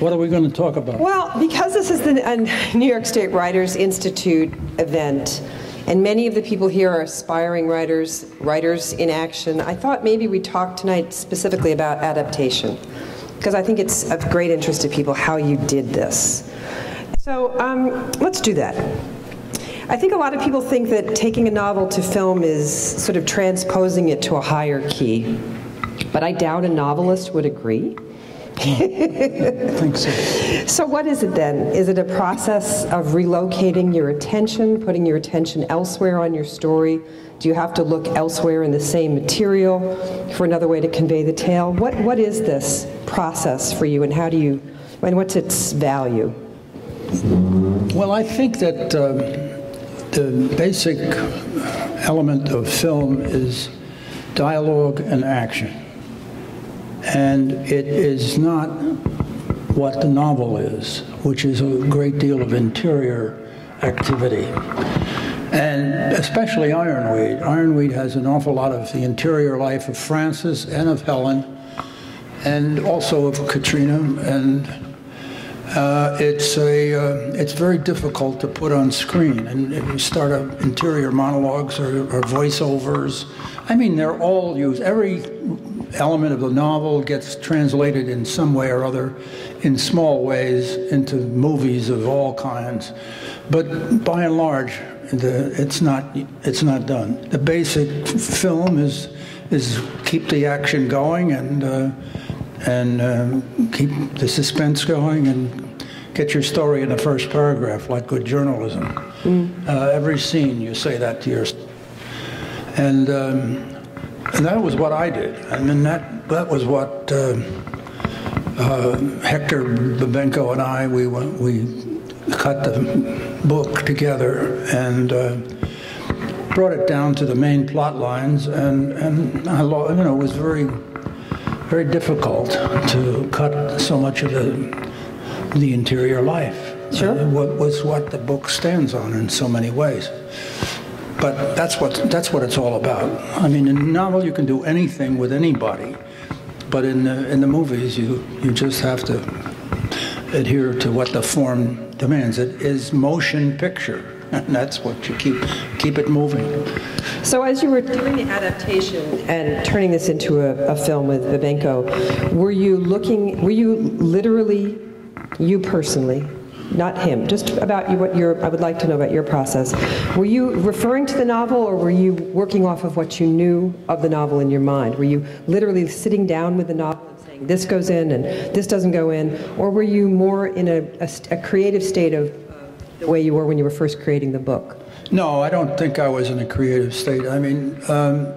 What are we going to talk about? Well, because this is the New York State Writers Institute event, and many of the people here are aspiring writers, writers in action, I thought maybe we'd talk tonight specifically about adaptation, because I think it's of great interest to people how you did this. So um, let's do that. I think a lot of people think that taking a novel to film is sort of transposing it to a higher key, but I doubt a novelist would agree. Think so. So, what is it then? Is it a process of relocating your attention, putting your attention elsewhere on your story? Do you have to look elsewhere in the same material for another way to convey the tale? What, what is this process for you, and how do you, and what's its value? Well, I think that uh, the basic element of film is dialogue and action. And it is not what the novel is, which is a great deal of interior activity. And especially Ironweed. Ironweed has an awful lot of the interior life of Francis and of Helen, and also of Katrina. And uh, it's a uh, it's very difficult to put on screen. And if you start up interior monologues or, or voiceovers, I mean, they're all used. Every element of the novel gets translated in some way or other, in small ways, into movies of all kinds. But by and large, the, it's not it's not done. The basic film is is keep the action going and uh, and uh, keep the suspense going and get your story in the first paragraph, like good journalism. Mm. Uh, every scene, you say that to your and. Um, and that was what I did. I mean, that, that was what uh, uh, Hector Babenco and I, we, we cut the book together and uh, brought it down to the main plot lines. And, and I, you know, it was very, very difficult to cut so much of the, the interior life. Sure. What was what the book stands on in so many ways. But that's what, that's what it's all about. I mean, in a novel, you can do anything with anybody. But in the, in the movies, you, you just have to adhere to what the form demands. It is motion picture. And that's what you keep keep it moving. So as you were doing the adaptation and turning this into a, a, film with Babenco, were you looking? Were you literally, you personally, not him, just about you, what your, I would like to know about your process. Were you referring to the novel or were you working off of what you knew of the novel in your mind? Were you literally sitting down with the novel and saying, this goes in and this doesn't go in? Or were you more in a, a, a creative state of the way you were when you were first creating the book? No, I don't think I was in a creative state. I mean, um,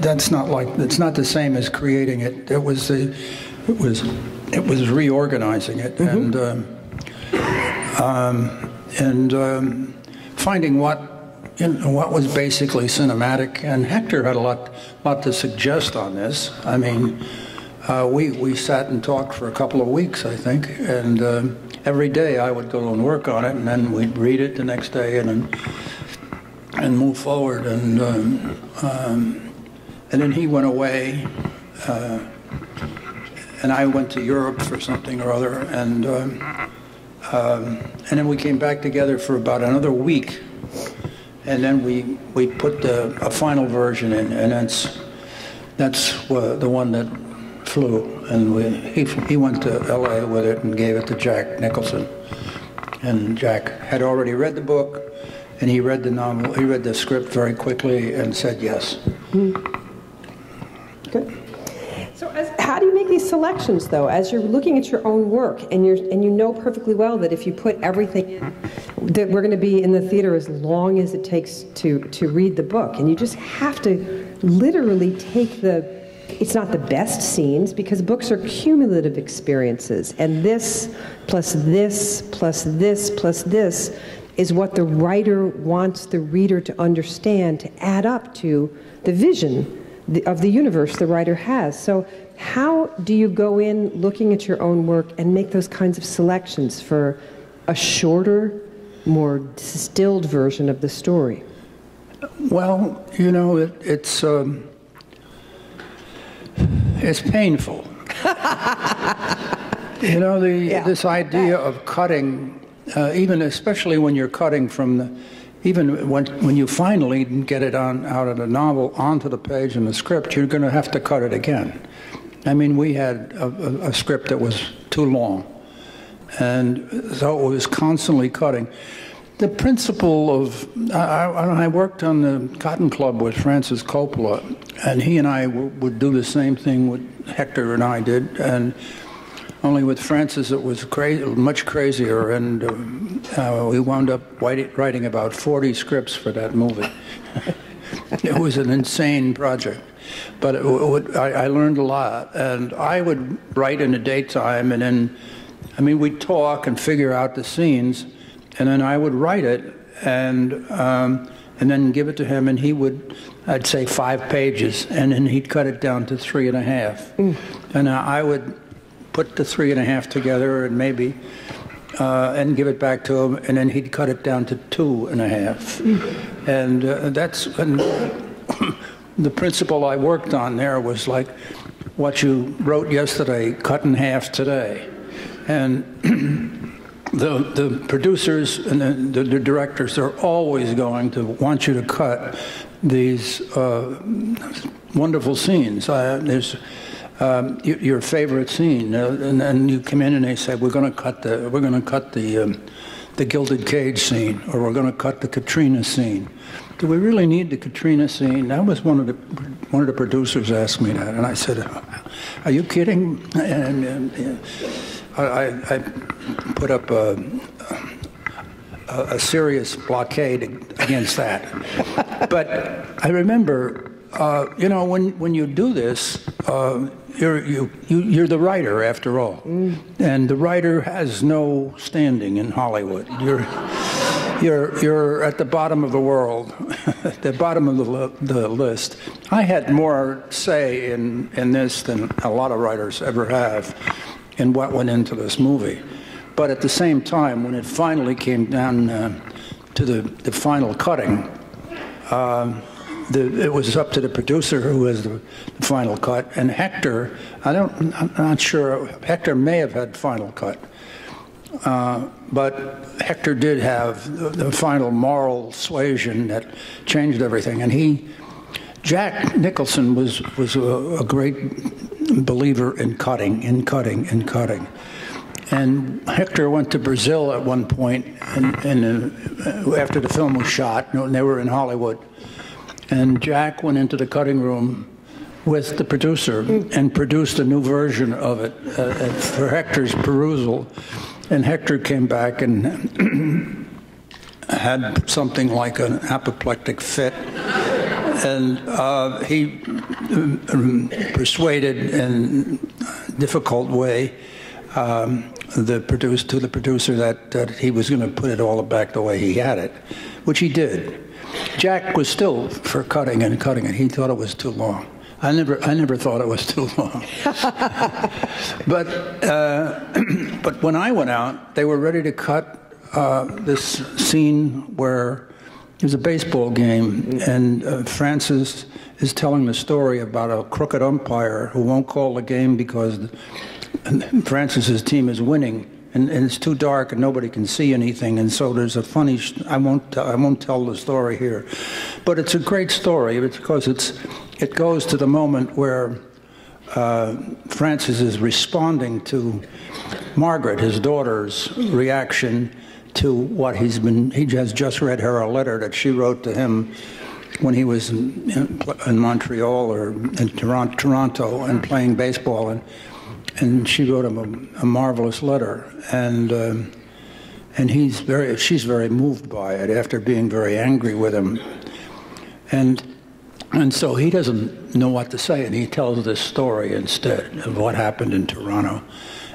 that's not like, it's not the same as creating it. It was, the, it was, it was reorganizing it. Mm -hmm. And, um, um, and um, finding what you know, what was basically cinematic. And Hector had a lot lot to suggest on this. I mean, uh, we we sat and talked for a couple of weeks, I think, and uh, every day I would go and work on it, and then we'd read it the next day, and and move forward. And um, um, and then he went away. Uh, and I went to Europe for something or other, and um, um, and then we came back together for about another week. And then we, we put the, a final version in, and that's, that's uh, the one that flew. And we, he, he went to LA with it and gave it to Jack Nicholson. And Jack had already read the book, and he read the novel, he read the script very quickly and said yes. Mm. Good. So as, how do you make these selections, though, as you're looking at your own work and, you're, and you know perfectly well that if you put everything in, that we're going to be in the theater as long as it takes to, to read the book. And you just have to literally take the, it's not the best scenes because books are cumulative experiences. And this plus this plus this plus this is what the writer wants the reader to understand to add up to the vision of the universe the writer has. So, how do you go in looking at your own work and make those kinds of selections for a shorter, more distilled version of the story? Well, you know, it, it's um, it's painful. You know, the, Yeah. this idea of cutting, uh, even especially when you're cutting from the, even when, when you finally get it on out of the novel onto the page in the script, you're going to have to cut it again. I mean, we had a, a, a script that was too long, and so it was constantly cutting. The principle of I, I I worked on the Cotton Club with Francis Coppola, and he and I would do the same thing what Hector and I did, and only with Francis it was cra- much crazier, and um, uh, we wound up writing about 40 scripts for that movie. it was an insane project, but would- I, I learned a lot, and I would write in the daytime, and then, I mean, we'd talk and figure out the scenes, and then I would write it, and um, and then give it to him, and he would, I'd say five pages, and then he'd cut it down to three and a half, and I would put the three and a half together, and maybe. Uh, and give it back to him, and then he'd cut it down to two and a half. And uh, that's and the principle I worked on there was like what you wrote yesterday, cut in half today. And the, the producers and the, the, the directors are always going to want you to cut these uh, wonderful scenes. Uh, there's um, your favorite scene, uh, and then you come in and they say, "We're going to cut the we're going to cut the um, the gilded cage scene, or we're going to cut the Katrina scene." Do we really need the Katrina scene? That was one of the one of the producers asked me that, and I said, "Are you kidding?" And, and uh, I, I I put up a, a, a serious blockade against that. but I remember, uh, you know, when, when you do this, uh, you're, you, you, you're the writer after all. And the writer has no standing in Hollywood. You're, you're, you're at the bottom of the world, at the bottom of the, the list. I had more say in, in this than a lot of writers ever have in what went into this movie. But at the same time, when it finally came down uh, to the, the final cutting, um, the, it was up to the producer who was the final cut. And Hector, I don't, I'm not sure, Hector may have had final cut. Uh, but Hector did have the, the final moral suasion that changed everything. And he, Jack Nicholson was, was a, a great believer in cutting, in cutting, in cutting. And Hector went to Brazil at one point, and, uh, after the film was shot, and they were in Hollywood. And Jack went into the cutting room with the producer and produced a new version of it uh, for Hector's perusal. And Hector came back and had something like an apoplectic fit. And uh, he um, persuaded in a difficult way um, the produce, to the producer that, that he was going to put it all back the way he had it, which he did. Jack was still for cutting and cutting it. He thought it was too long. I never, I never thought it was too long. but, uh, but when I went out, they were ready to cut uh, this scene where it was a baseball game, and uh, Francis is telling the story about a crooked umpire who won't call the game because Francis's team is winning, and, and it's too dark and nobody can see anything. And so there's a funny. I won't. I won't tell the story here, but it's a great story because it's. It goes to the moment where uh, Francis is responding to Margaret, his daughter's reaction to what he's been. He has just read her a letter that she wrote to him when he was in, in, in Montreal or in Toronto, Toronto and playing baseball, and and she wrote him a, a marvelous letter, and um, and he's very. She's very moved by it after being very angry with him, and. And so he doesn't know what to say, and he tells this story instead of what happened in Toronto.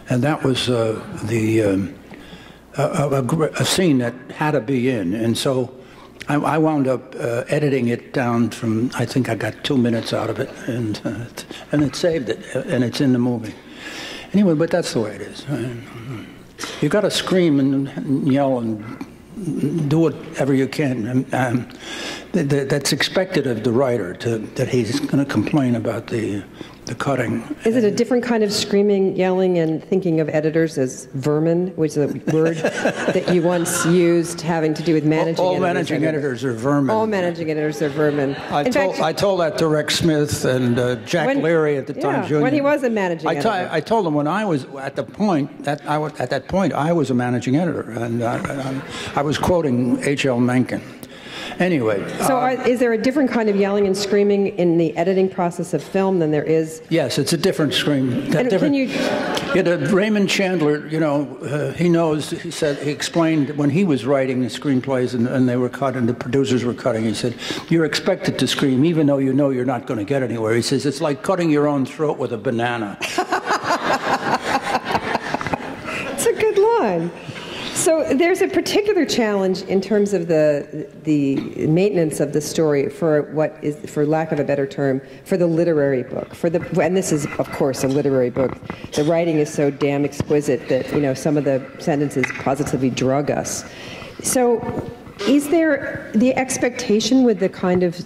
And that was uh, the um, a, a, a a scene that had to be in. And so I, I wound up uh, editing it down from, I think I got two minutes out of it, and, uh, and it saved it, uh, and it's in the movie. Anyway, but that's the way it is. You've got to scream and, yell and do whatever you can. Um, that's expected of the writer to, that he's going to complain about the the cutting. Is it a different kind of screaming, yelling, and thinking of editors as vermin, which is a word that you once used having to do with managing all, editors? managing editors are vermin. All managing editors are vermin. I, In told, fact, I told that to Rex Smith and uh, Jack When- Leary at the yeah, Times Union. when he was a managing I editor. I told him when I was at the point that I was at that point I was a managing editor and uh, I, I was quoting H.L. Mencken. Anyway, so are, is there a different kind of yelling and screaming in the editing process of film than there is? yes, it's a different scream. that And different, can you? Yeah, the Raymond Chandler, you know, uh, he knows. He said he explained when he was writing the screenplays and, and they were cut and the producers were cutting. He said, "You're expected to scream even though you know you're not going to get anywhere." He says it's like cutting your own throat with a banana. It's a good line. So there's a particular challenge in terms of the the maintenance of the story for what is, for lack of a better term, for the literary book. For the and this is of course a literary book. The writing is so damn exquisite that you know some of the sentences positively drug us. So, is there the expectation with the kind of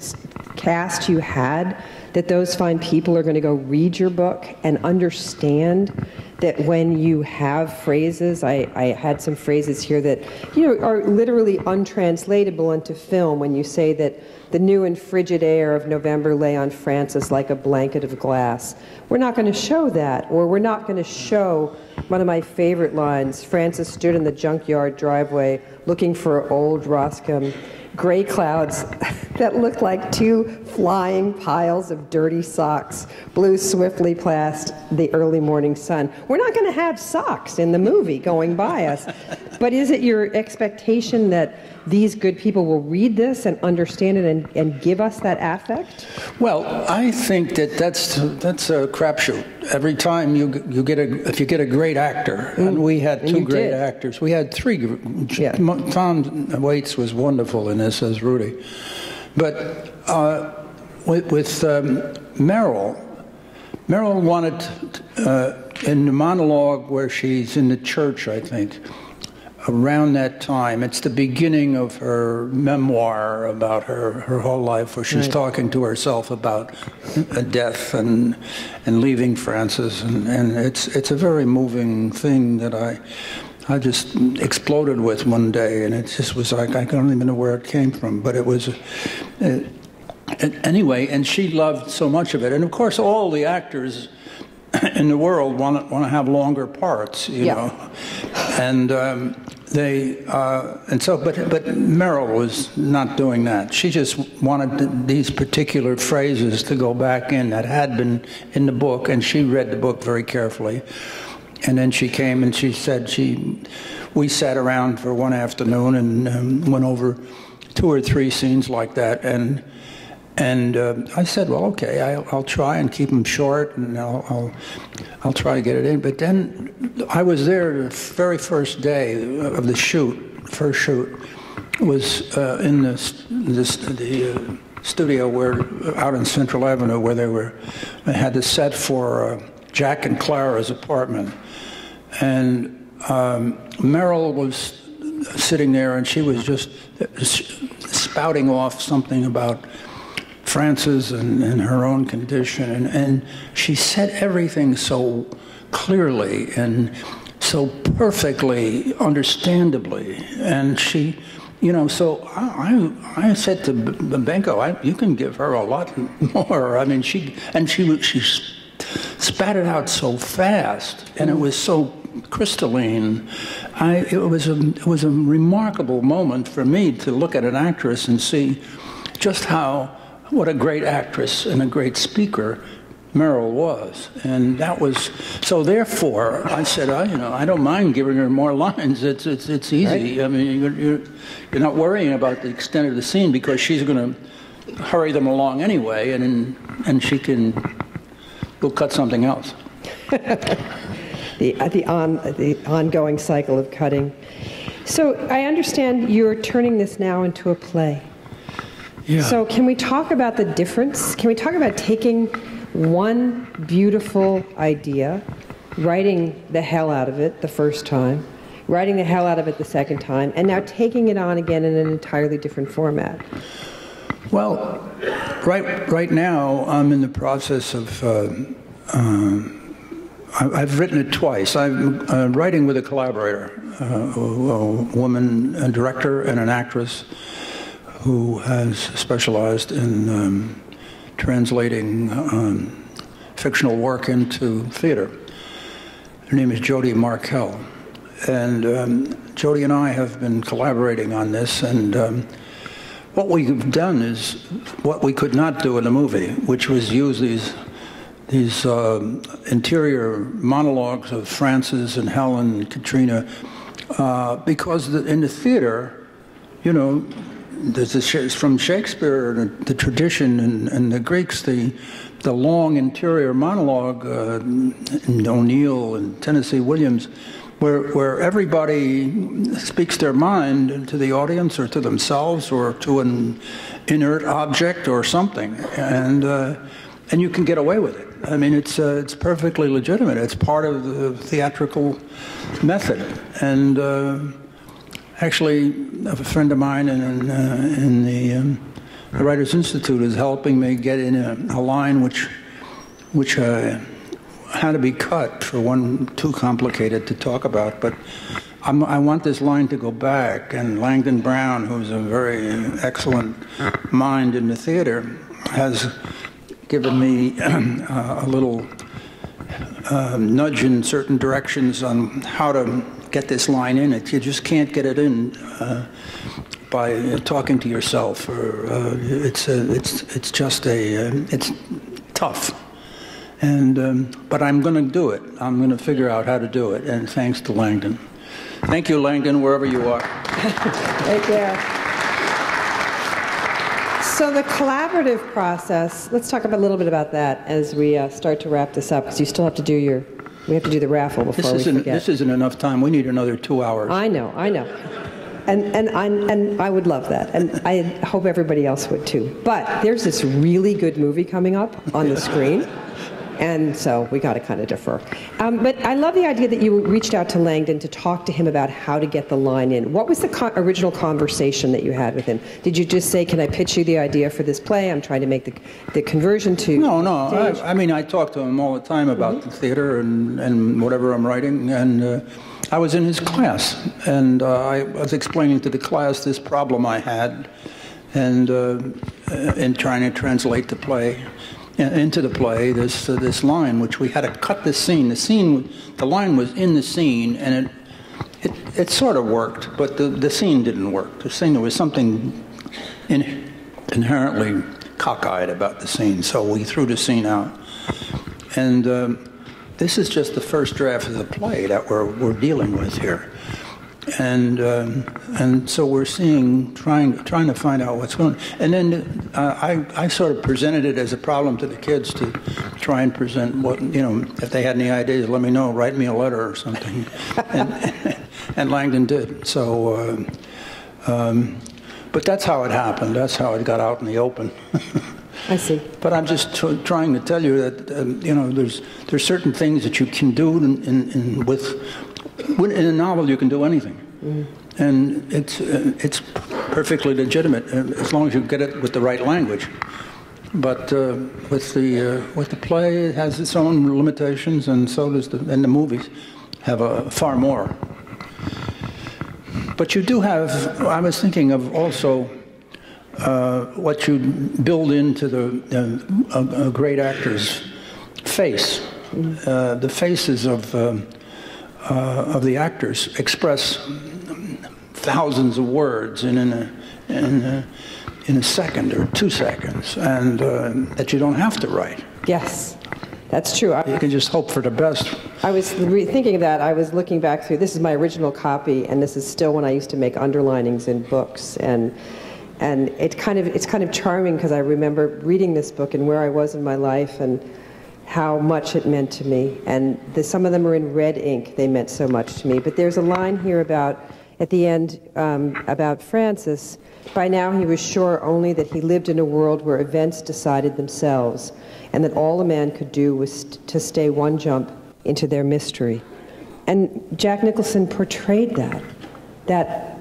cast you had that those fine people are going to go read your book and understand that when you have phrases, I, I had some phrases here that you know are literally untranslatable into film. When you say that the new and frigid air of November lay on Francis like a blanket of glass, we're not going to show that, or we're not going to show one of my favorite lines. Francis stood in the junkyard driveway looking for old Rosskam gray clouds that looked like two flying piles of dirty socks blew swiftly past the early morning sun. We're not going to have socks in the movie going by us. But is it your expectation that these good people will read this and understand it and, and give us that affect? Well, I think that that's that's a crapshoot. Every time you you get a if you get a great actor, and we had two great did. actors. We had three. Yeah. Tom Waits was wonderful in this as Rudy, but uh, with, with um, Meryl, Meryl wanted uh, in the monologue where she's in the church, I think. Around that time, it's the beginning of her memoir about her, her whole life, where she's talking to herself about uh, death and and leaving Francis, and, and it's it's a very moving thing that I I just exploded with one day, and it just was like I don't even know where it came from, but it was. Uh, and anyway, and she loved so much of it, and of course, all the actors in the world want to, want to have longer parts, you Yeah. know, and um, they uh, and so, but but Meryl was not doing that. She just wanted th- these particular phrases to go back in that had been in the book, and she read the book very carefully, and then she came and she said she, we sat around for one afternoon and um, went over two or three scenes like that, and. And uh, I said, well, okay, I'll, I'll try and keep them short, and I'll, I'll, I'll try to get it in. But then I was there the very first day of the shoot, first shoot, was uh, in the, the uh, studio where out in Central Avenue where they were, they had the set for uh, Jack and Clara's apartment, and um, Meryl was sitting there, and she was just spouting off something about Francis and, and her own condition, and, and she said everything so clearly and so perfectly, understandably, and she, you know, so I, I, I said to Benko, I, you can give her a lot more. I mean, she and she she spat it out so fast, and it was so crystalline. I, it was a it was a remarkable moment for me to look at an actress and see just how what a great actress and a great speaker Meryl was, and that was so. Therefore, I said, I you know I don't mind giving her more lines. It's it's it's easy. I mean, you're, you're you're not worrying about the extent of the scene because she's going to hurry them along anyway, and and she can we'll cut something else. the, uh, the, on, the ongoing cycle of cutting. So I understand you're turning this now into a play. Yeah. So can we talk about the difference? Can we talk about taking one beautiful idea, writing the hell out of it the first time, writing the hell out of it the second time, and now taking it on again in an entirely different format? Well, right, right now, I'm in the process of. Uh, uh, I've written it twice. I'm uh, writing with a collaborator, uh, a, a, woman, a director, and an actress who has specialized in um, translating um, fictional work into theater. Her name is Jody Markel. And um, Jody and I have been collaborating on this, and um, what we've done is what we could not do in the movie, which was use these these uh, interior monologues of Francis and Helen and Katrina, uh, because the, in the theater, you know, there's a, from Shakespeare, the, the tradition, and, and, the Greeks, the the long interior monologue, uh, O'Neill and Tennessee Williams where, where everybody speaks their mind to the audience or to themselves or to an inert object or something. And, uh, and you can get away with it. I mean, it's, uh, it's perfectly legitimate. It's part of the theatrical method. And uh, actually, a friend of mine in, uh, in the, um, the Writers Institute is helping me get in a, a line which, which uh, had to be cut for one too complicated to talk about, but I'm, i want this line to go back. And Langdon Brown, who's a very excellent mind in the theater, has given me uh, a little uh, nudge in certain directions on how to get this line in. It you just can't get it in uh, by talking to yourself, or uh, it's a, it's it's just a uh, it's tough. And, um, but I'm going to do it. I'm going to figure out how to do it. And thanks to Langdon. Thank you, Langdon, wherever you are. right there. So the collaborative process, let's talk a little bit about that as we uh, start to wrap this up, because you still have to do your, we have to do the raffle before this we isn't, forget. This isn't enough time. We need another two hours. I know, I know. And, and, I, and I would love that. And I hope everybody else would too. But there's this really good movie coming up on the screen. And so we got to kind of defer. Um, but I love the idea that you reached out to Langdon to talk to him about how to get the line in. What was the co- original conversation that you had with him? Did you just say, "Can I pitch you the idea for this play? I'm trying to make the, the conversion to." No, no. I, I, mean, I talk to him all the time about mm-hmm. the theater and, and whatever I'm writing, and. Uh, I was in his class, and uh, I was explaining to the class this problem I had, and uh, in trying to translate the play into the play this uh, this line, which we had to cut the scene. The scene, the line was in the scene, and it it, it sort of worked, but the, the scene didn't work. The scene there was something in, inherently cockeyed about the scene, so we threw the scene out. And um, this is just the first draft of the play that we're we're dealing with here and um, and so we're seeing trying trying to find out what's going on. And then uh, I I sort of presented it as a problem to the kids to try and present what you know if they had any ideas, let me know, write me a letter or something. and, and Langdon did. So. Uh, um, but that's how it happened. That's how it got out in the open. I see. But I'm just trying to tell you that um, you know there's there's certain things that you can do in, in, in with in a novel, you can do anything. Mm. And it's, uh, it's perfectly legitimate uh, as long as you get it with the right language. But uh, with, the, uh, with the play, it has its own limitations, and so does the, and the movies have a, far more. But you do have, I was thinking of also uh, what you build into the, uh, a, a, great actor's face. Mm. the faces of um, uh, of the actors express thousands of words in, in, a, in, a, in a second or two seconds, and uh, that you don't have to write. Yes. That's true. You can just hope for the best. I was re- thinking that. I was looking back through. This is my original copy, and this is still when I used to make underlinings in books, and and it kind of it's kind of charming because I remember reading this book and where I was in my life and how much it meant to me. And the, some of them are in red ink, they meant so much to me. But there's a line here about, at the end, um, about Francis. By now he was sure only that he lived in a world where events decided themselves, and that all a man could do was to stay one jump into their mystery. And Jack Nicholson portrayed that. That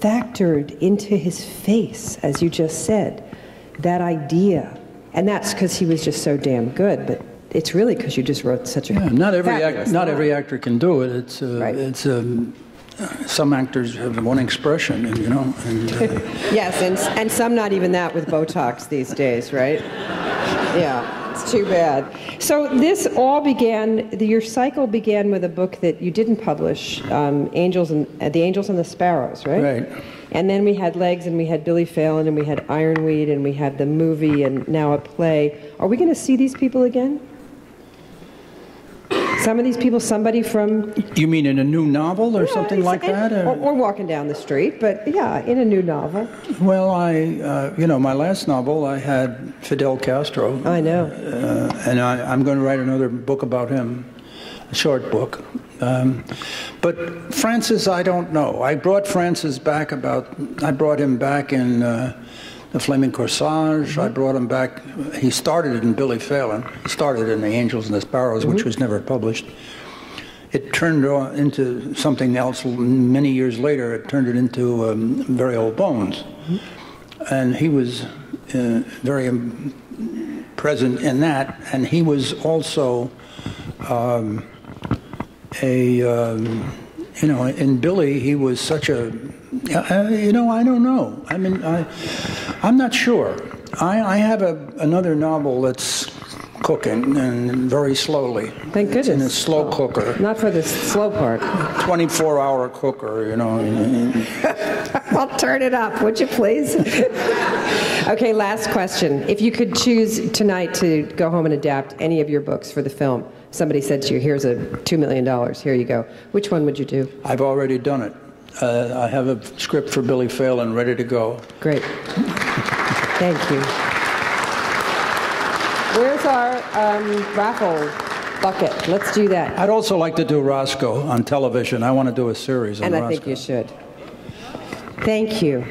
factored into his face, as you just said, that idea. And that's because he was just so damn good, but it's really because you just wrote such a Yeah, not every act, not every actor can do it. It's uh, Right. it's um, some actors have one expression, and you know, and uh, Yes, and, and some not even that with Botox these days, right? Yeah, it's too bad. So this all began, the, your cycle began with a book that you didn't publish, um, Angels and, uh, The Angels and the Sparrows, right? Right. And then we had Legs, and we had Billy Phelan, and we had Ironweed, and we had the movie, and now a play. Are we going to see these people again? Some of these people, somebody from you mean in a new novel or something like and- that? Or, Or? or walking down the street, but yeah, in a new novel. Well, I, uh, you know, my last novel, I had Fidel Castro, I know. uh, and I, I'm going to write another book about him, short book. Um, but Francis, I don't know. I brought Francis back about. I brought him back in uh, the Flaming Corsage. I brought him back. He started in Billy Phelan. He started in The Angels and the Sparrows, which was never published. It turned into something else many years later. It turned it into um, Very Old Bones. And he was uh, very um, present in that. And he was also um, a, um, you know, in Billy, he was such a, uh, you know, I don't know. I mean, I, I'm not sure. I, I have a, another novel that's cooking and very slowly. Thank goodness. in a slow cooker, Not for the slow part. 24 hour cooker, you know. I'll turn it up, would you please? okay, last question. If you could choose tonight to go home and adapt any of your books for the film, somebody said to you, here's a $2 million, here you go. Which one would you do? I've already done it. Uh, I have a script for Billy Phelan ready to go. Great. Thank you. Where's our um, raffle bucket? Let's do that. I'd also like to do Roscoe on television. I want to do a series on And I Roscoe. think you should. Thank you.